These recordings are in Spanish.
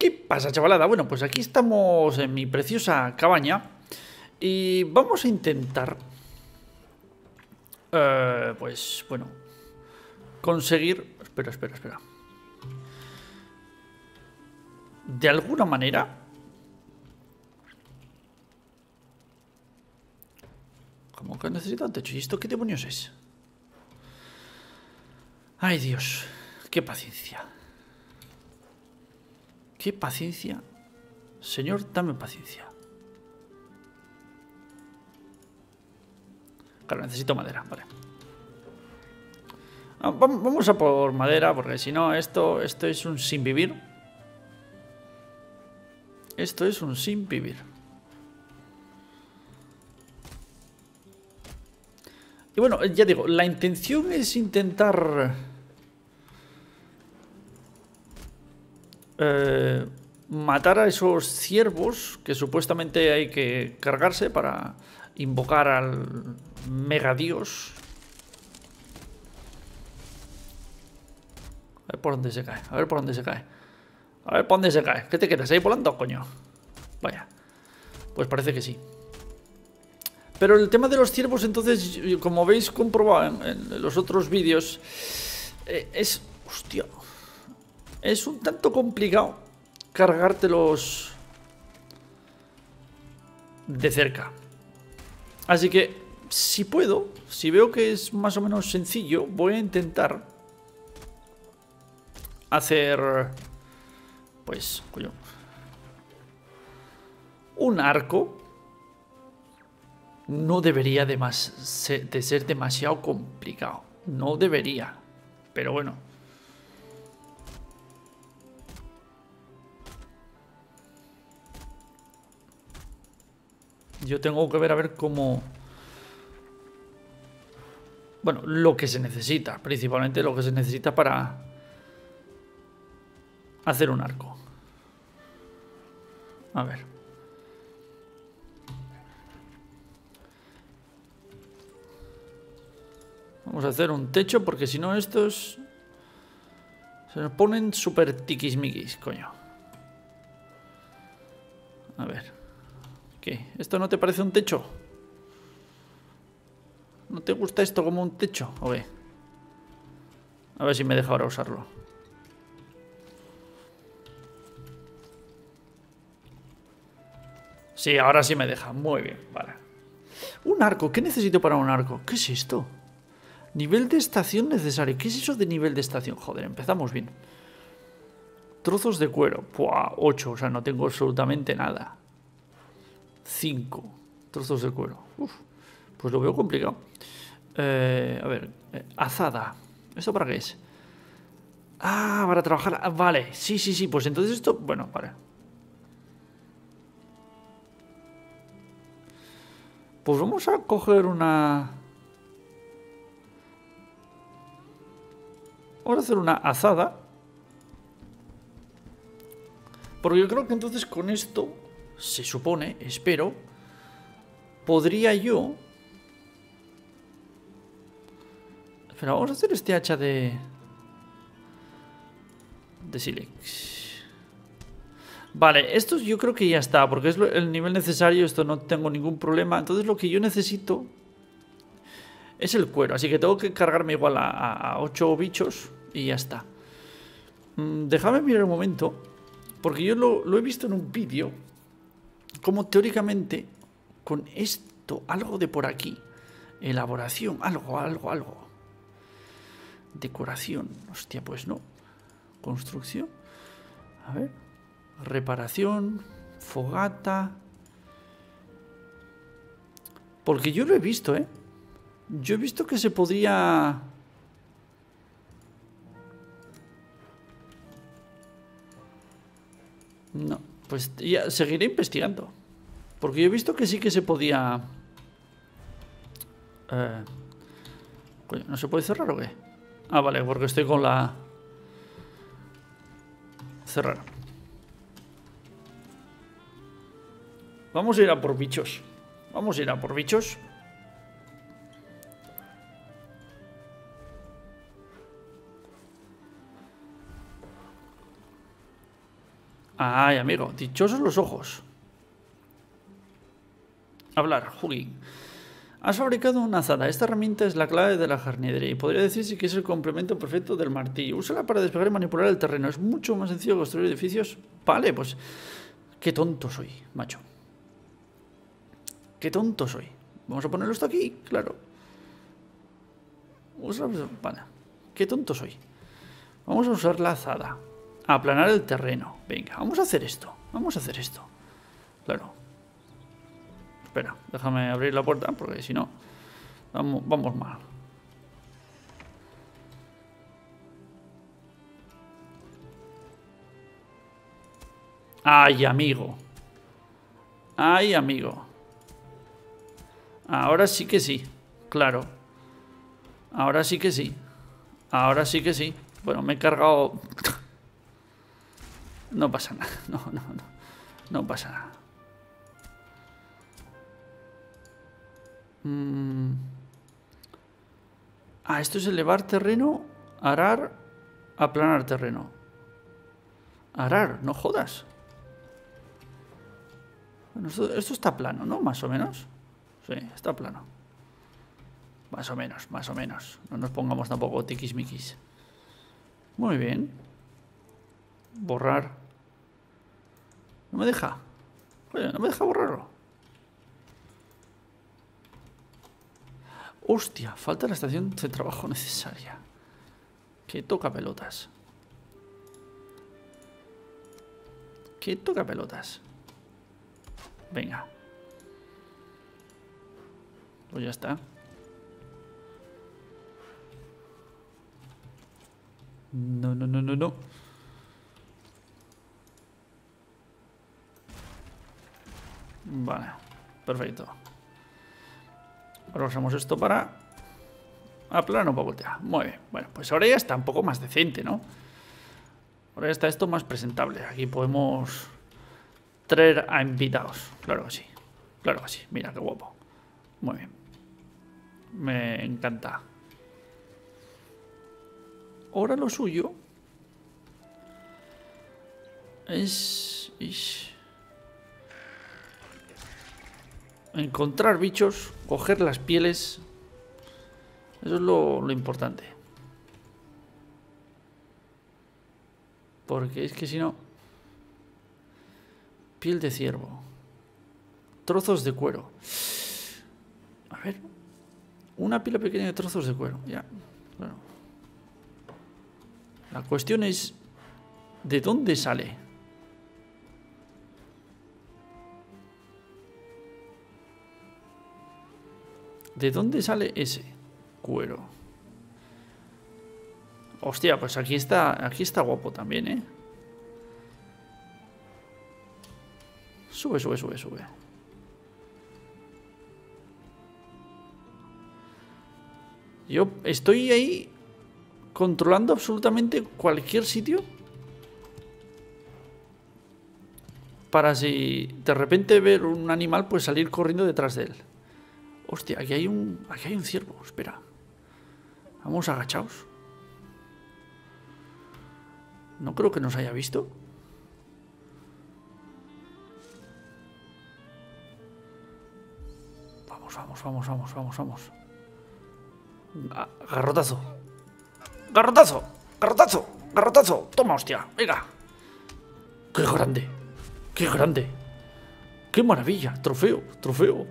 ¿Qué pasa, chavalada? Bueno, pues aquí estamos en mi preciosa cabaña y vamos a intentar, eh, pues, bueno, conseguir... Espera, espera, espera. De alguna manera... ¿Cómo que necesito un techo? ¿Y esto qué demonios es? Ay, Dios, qué paciencia. Qué paciencia. Señor, dame paciencia. Claro, necesito madera, vale. Ah, vamos a por madera, porque si no, esto, esto es un sin vivir. Esto es un sin vivir. Y bueno, ya digo, la intención es intentar Eh, matar a esos ciervos que supuestamente hay que cargarse para invocar al mega dios. A ver por dónde se cae, a ver por dónde se cae. A ver por dónde se cae. ¿Qué te quedas ahí volando, coño? Vaya. Pues parece que sí. Pero el tema de los ciervos, entonces, como veis comprobado en, los otros vídeos, eh, es... Hostia, es un tanto complicado cargártelos de cerca. Así que, si puedo, si veo que es más o menos sencillo, voy a intentar hacer, pues, coño, un arco. No debería de, de ser demasiado complicado. No debería. Pero bueno. Yo tengo que ver a ver cómo... Bueno, lo que se necesita, principalmente lo que se necesita para hacer un arco. A ver. Vamos a hacer un techo porque si no estos se nos ponen súper tiquismiquis, coño. A ver. ¿Qué? ¿Esto no te parece un techo? ¿No te gusta esto como un techo? ¿O qué? A ver si me deja ahora usarlo. Sí, ahora sí me deja. Muy bien, vale. Un arco. ¿Qué necesito para un arco? ¿Qué es esto? Nivel de estación necesario. ¿Qué es eso de nivel de estación? Joder, empezamos bien. Trozos de cuero. Puah, 8. O sea, no tengo absolutamente nada. 5 trozos de cuero. pues lo veo complicado. Eh, a ver, eh, azada. ¿Esto para qué es? Ah, para trabajar. Ah, vale, sí, sí, sí. Pues entonces esto. Bueno, vale. Pues vamos a coger una. Vamos a hacer una azada. Porque yo creo que entonces con esto se supone, espero, podría yo... Espera, vamos a hacer este hacha de... De Silex. Vale, esto yo creo que ya está, porque es el nivel necesario, esto no tengo ningún problema. Entonces lo que yo necesito es el cuero, así que tengo que cargarme igual a, 8 bichos y ya está. Mm, déjame mirar un momento, porque yo lo, lo he visto en un vídeo como teóricamente con esto, algo de por aquí, elaboración, algo, algo, algo, decoración, hostia, pues no, construcción, a ver, reparación, fogata, porque yo lo he visto, ¿eh? Yo he visto que se podría... No. Pues ya seguiré investigando. Porque yo he visto que sí que se podía... Eh... ¿no se puede cerrar o qué? Ah, vale, porque estoy con la... Cerrar. Vamos a ir a por bichos. Vamos a ir a por bichos. Ay, amigo, dichosos los ojos. Hablar, Hugging. Has fabricado una azada. Esta herramienta es la clave de la jardinería y podría decirse que es el complemento perfecto del martillo. Úsala para despegar y manipular el terreno. Es mucho más sencillo construir edificios. Vale, pues... Qué tonto soy, macho. Qué tonto soy. Vamos a ponerlo esto aquí, claro. Vale. Qué tonto soy. Vamos a usar la azada. A aplanar el terreno. Venga, vamos a hacer esto. Vamos a hacer esto. Claro. Espera, déjame abrir la puerta porque si no, vamos, vamos mal. Ay, amigo. Ay, amigo. Ahora sí que sí. Claro. Ahora sí que sí. Ahora sí que sí. Bueno, me he cargado... No pasa nada. No, no, no. No pasa nada. Ah, esto es elevar terreno, arar, aplanar terreno. Arar, no jodas. Bueno, esto, esto, está plano, ¿no? Más o menos. Sí, está plano. Más o menos, más o menos. No nos pongamos tampoco tiquismiquis. Muy bien. Borrar. No me deja. Oye, no me deja borrarlo. Hostia, falta la estación de trabajo necesaria. Que toca pelotas. Que toca pelotas. Venga. Pues ya está. No, no, no, no, no. Vale, perfecto. Ahora usamos esto para aplanar un poco Muy bien. Bueno, pues ahora ya está un poco más decente, ¿no? Ahora ya está esto más presentable. Aquí podemos traer a invitados. Claro que sí. Claro que sí. Mira qué guapo. Muy bien. Me encanta. Ahora lo suyo es, es encontrar bichos, coger las pieles. Eso es lo, importante. Porque es que si no... Piel de ciervo. Trozos de cuero. A ver. Una pila pequeña de trozos de cuero. Ya. Bueno. La cuestión es... ¿De dónde sale? ¿De dónde sale ese cuero? Hostia, pues aquí está, aquí está guapo también, ¿eh? Sube, sube, sube, sube. Yo estoy ahí controlando absolutamente cualquier sitio. Para si de repente ver un animal, pues salir corriendo detrás de él. Hostia, aquí hay un. Aquí hay un ciervo, espera. Vamos agachados. No creo que nos haya visto. Vamos, vamos, vamos, vamos, vamos, vamos. Garrotazo. Garrotazo. Garrotazo. Garrotazo. Toma, hostia. Venga. Qué grande. Qué grande. Qué maravilla. Trofeo. Trofeo.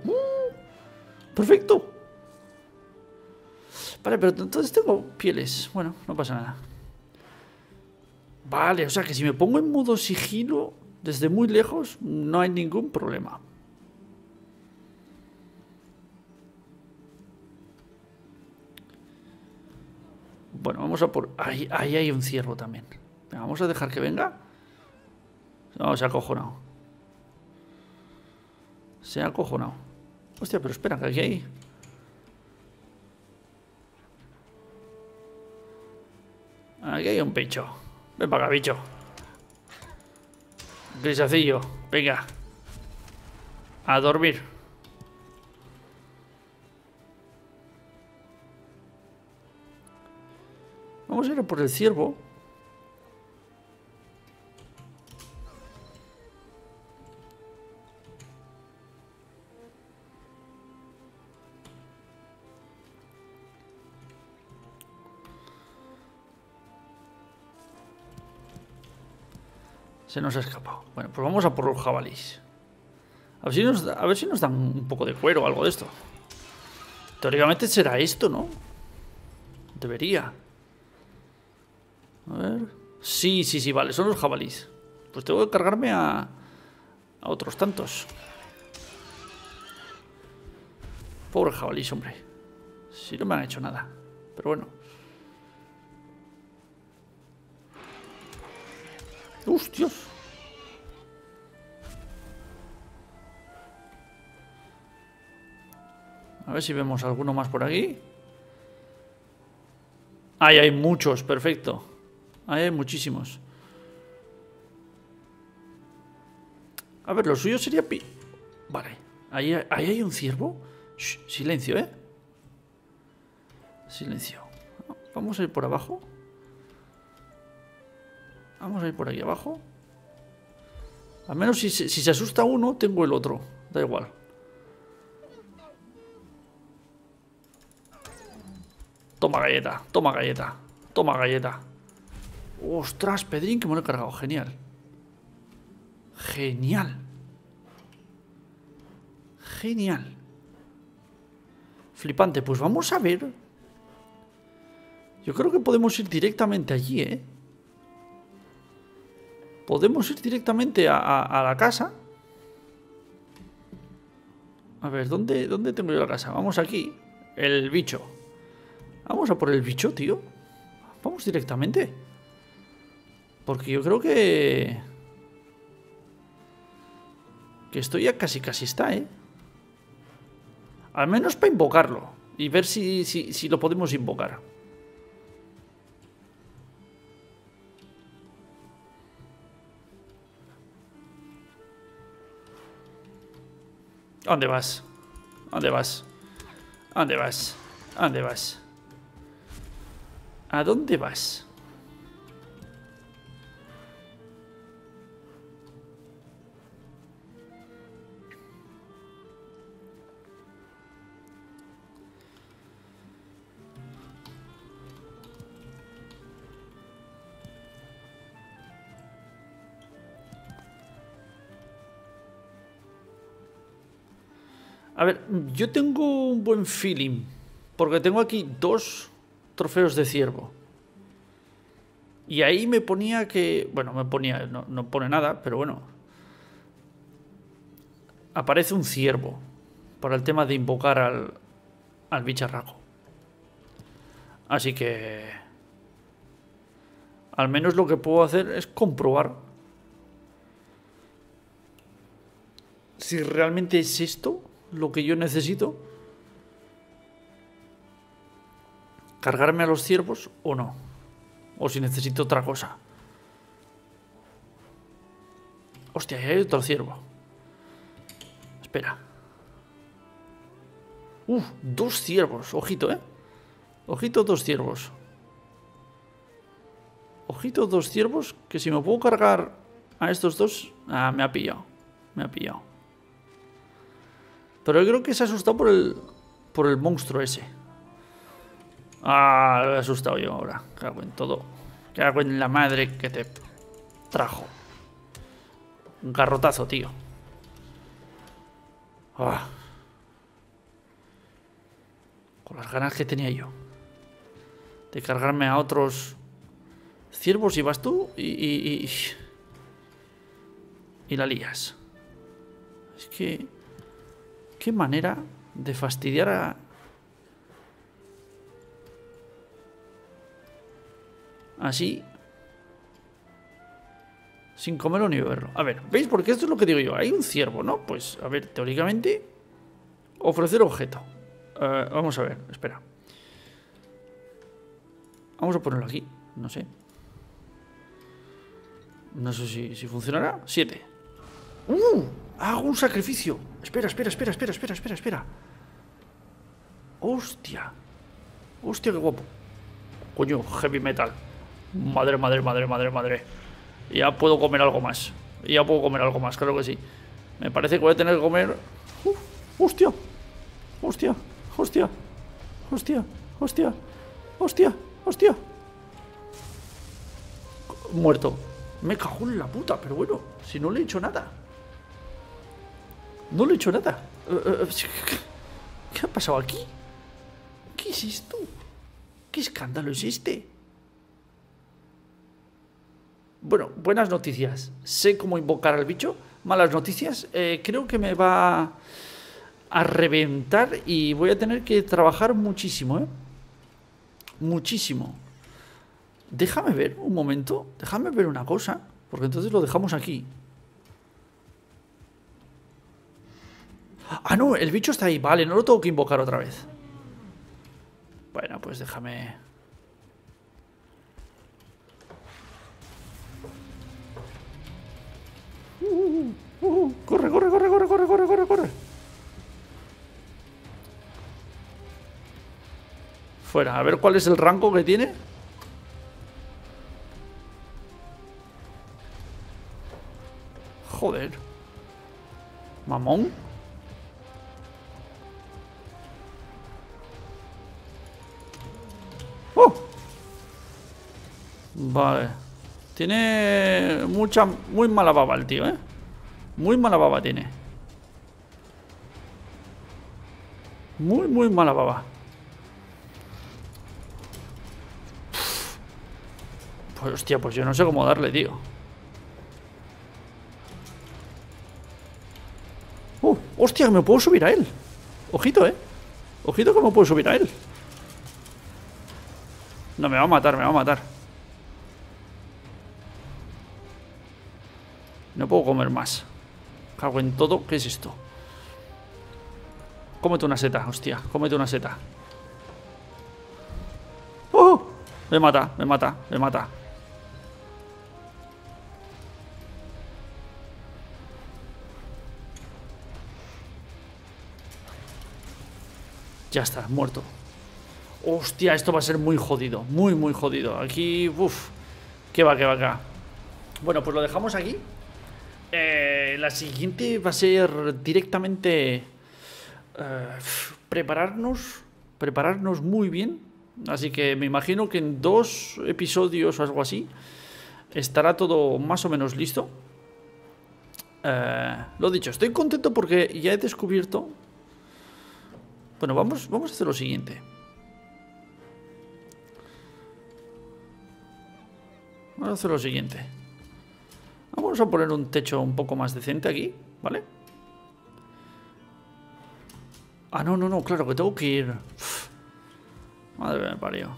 Perfecto. Vale, pero entonces tengo pieles. Bueno, no pasa nada. Vale, o sea que si me pongo en modo sigilo desde muy lejos, no hay ningún problema. Bueno, vamos a por... Ahí, ahí hay un ciervo también. vamos a dejar que venga. No, se ha acojonado. Se ha acojonado. Hostia, pero espera, que aquí hay... Aquí hay un bicho. Ven para acá, bicho. Grisacillo. Venga. A dormir. Vamos a ir a por el ciervo. Se nos ha escapado. Bueno, pues vamos a por los jabalís. A ver si nos, ver si nos dan un poco de cuero o algo de esto. Teóricamente será esto, ¿no? Debería. A ver. Sí, sí, sí, vale, son los jabalís. Pues tengo que cargarme a, a otros tantos. Pobre jabalís, hombre. Si no me han hecho nada. Pero bueno. ¡Hostios! A ver si vemos alguno más por aquí. Ahí hay muchos, perfecto. Ahí hay muchísimos. A ver, lo suyo sería... Pi vale. Ahí, ahí hay un ciervo. silencio, ¿eh? Silencio. Vamos a ir por abajo. Vamos a ir por aquí abajo. Al menos si, se asusta uno, tengo el otro. Da igual. Toma galleta, toma galleta, toma galleta. Ostras, Pedrín, que me lo he cargado. Genial. Genial. Genial. Flipante. Pues vamos a ver. Yo creo que podemos ir directamente allí, ¿eh? Podemos ir directamente a, la casa. A ver, ¿dónde, ¿dónde tengo yo la casa? Vamos aquí. El bicho. Vamos a por el bicho, tío. Vamos directamente. Porque yo creo que... Que esto ya casi casi está, ¿eh? Al menos para invocarlo. Y ver si, si, si lo podemos invocar. Dónde vas? ¿A dónde vas? ¿A dónde vas? ¿A dónde vas? ¿A dónde vas? A ver, yo tengo un buen feeling. Porque tengo aquí dos trofeos de ciervo. Y ahí me ponía que... Bueno, me ponía... No, pone nada, pero bueno. Aparece un ciervo. Para el tema de invocar al, al bicharraco. Así que... Al menos lo que puedo hacer es comprobar si realmente es esto lo que yo necesito? ¿Cargarme a los ciervos o no? O si necesito otra cosa. Hostia, hay otro ciervo. Espera. Uf, dos ciervos. Ojito, ¿eh? Ojito, dos ciervos. Ojito, dos ciervos. Que si me puedo cargar a estos dos... Ah, me ha pillado. Me ha pillado. Pero yo creo que se ha asustado por el, por el monstruo ese. Ah, lo he asustado yo ahora. Cago en todo. Cago en la madre que te trajo. Un garrotazo, tío. Ah. Con las ganas que tenía yo. De cargarme a otros ciervos y vas tú y, y, y, y la lías. Es que... Qué manera de fastidiar a... Así. Sin comerlo ni beberlo. A ver, ¿veis? Porque esto es lo que digo yo. Hay un ciervo, ¿no? Pues, a ver, teóricamente... Ofrecer objeto. Eh, vamos a ver, espera. Vamos a ponerlo aquí. No sé. No sé si, si funcionará. Siete. ¡Uh! Hago un sacrificio. Espera, espera, espera, espera, espera, espera, espera. Hostia. Hostia, qué guapo. Coño, heavy metal. Madre, madre, madre, madre, madre. Ya puedo comer algo más. Ya puedo comer algo más, creo que sí. Me parece que voy a tener que comer... hostia. Hostia. Hostia. Hostia. Hostia. Hostia. Hostia. Muerto. Me cago en la puta, pero bueno, si no le he hecho nada. No le he hecho nada. Eh, eh, eh, ¿Qué ha pasado aquí? ¿Qué es esto? ¿Qué escándalo es este? Bueno, buenas noticias. Sé cómo invocar al bicho. Malas noticias. creo que me va a reventar y voy a tener que trabajar muchísimo, ¿eh? Muchísimo. Déjame ver un momento. Déjame ver una cosa. Porque entonces lo dejamos aquí. Ah, no, el bicho está ahí. Vale, no lo tengo que invocar otra vez. Bueno, pues déjame... corre, corre, corre, corre, corre, corre, corre, corre. Fuera, a ver cuál es el rango que tiene. Joder. Mamón. Tiene mucha, muy mala baba el tío, ¿eh? Muy mala baba tiene. Muy, muy mala baba. Pues hostia, pues yo no sé cómo darle, tío. Uh, hostia, me puedo subir a él. Ojito, eh. Ojito que me puedo subir a él. No, me va a matar, me va a matar. No puedo comer más. Cago en todo. ¿Qué es esto? Cómete una seta, hostia. Cómete una seta. ¡Oh! Me mata, me mata, me mata. Ya está, muerto. Hostia, esto va a ser muy jodido. Muy, muy jodido. Aquí, uff. ¿Qué va, qué va acá? Bueno, pues lo dejamos aquí. Eh, la siguiente va a ser directamente eh, prepararnos, prepararnos muy bien. Así que me imagino que en dos episodios o algo así estará todo más o menos listo. Eh, lo dicho, estoy contento porque ya he descubierto bueno, vamos, vamos a hacer lo siguiente. Vamos a hacer lo siguiente. Vamos a poner un techo un poco más decente aquí, ¿vale? Ah, no, no, no, claro, que tengo que ir... Madre mía, me parió.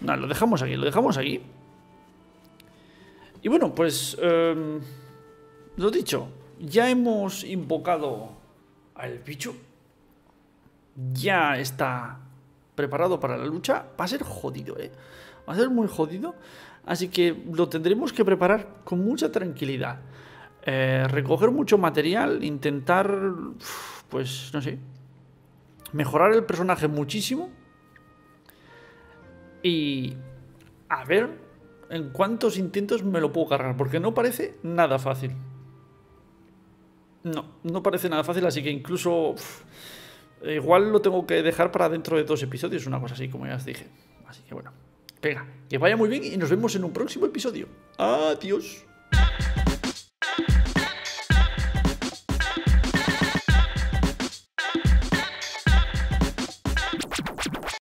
Nada, lo dejamos aquí, lo dejamos aquí. Y bueno, pues... Em, lo dicho, ya hemos invocado al bicho. Ya está preparado para la lucha. Va a ser jodido, ¿eh? Va a ser muy jodido. Así que lo tendremos que preparar con mucha tranquilidad. Eh, recoger mucho material, intentar, pues, no sé, mejorar el personaje muchísimo. Y a ver en cuántos intentos me lo puedo cargar, porque no parece nada fácil. No, no parece nada fácil, así que incluso igual lo tengo que dejar para dentro de dos episodios, una cosa así, como ya os dije. Así que bueno, Venga, que vaya muy bien y nos vemos en un próximo episodio. Adiós.